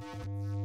Música